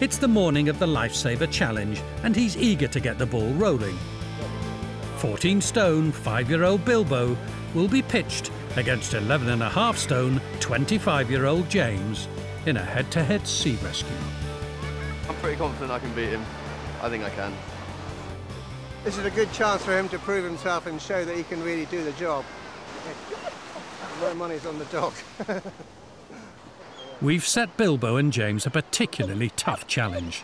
It's the morning of the Lifesaver Challenge, and he's eager to get the ball rolling. 14 stone, five year old Bilbo will be pitched against 11 and a half stone, 25 year old James in a head to head sea rescue. I'm pretty confident I can beat him. I think I can. This is a good chance for him to prove himself and show that he can really do the job. My money's on the dog. We've set Bilbo and James a particularly tough challenge.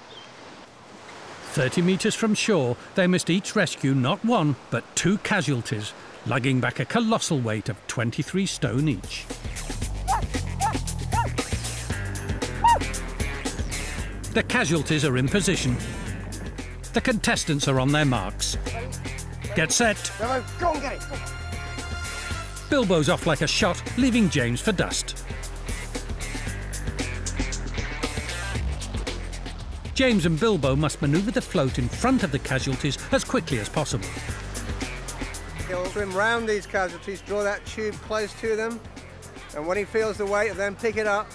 30 metres from shore, they must each rescue not one, but two casualties, lugging back a colossal weight of 23 stone each. The casualties are in position. The contestants are on their marks. Get set. Go on, get it. Bilbo's off like a shot, leaving James for dust. James and Bilbo must manoeuvre the float in front of the casualties as quickly as possible. He'll swim round these casualties, draw that tube close to them, and when he feels the weight of them, pick it up.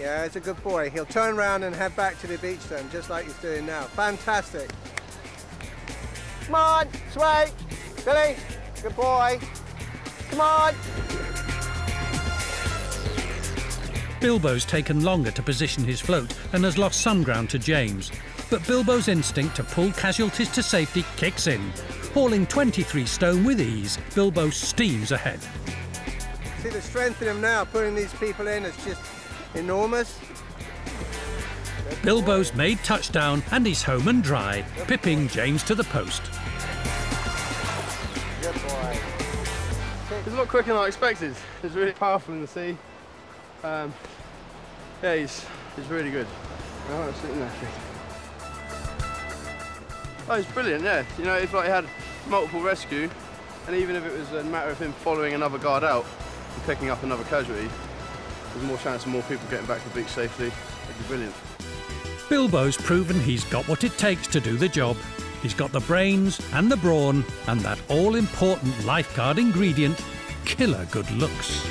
Yeah, it's a good boy. He'll turn round and head back to the beach then, just like he's doing now. Fantastic. Come on, sway. Billy, good boy. Come on. Bilbo's taken longer to position his float and has lost some ground to James. But Bilbo's instinct to pull casualties to safety kicks in. Hauling 23 stone with ease, Bilbo steams ahead. See the strength in him now, putting these people in is just enormous. Bilbo's made touchdown and he's home and dry, pipping James to the post. Good boy. He's a lot quicker than I expected. It's really powerful in the sea. Um, yeah, he's, he's really good. Oh, it's sitting there. Oh, he's brilliant, yeah. You know, if like, he had multiple rescue, and even if it was a matter of him following another guard out and picking up another casualty, there's more chance of more people getting back to the beach safely. It'd be brilliant. Bilbo's proven he's got what it takes to do the job. He's got the brains and the brawn and that all important lifeguard ingredient, killer good looks.